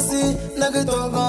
see, nigga, don't go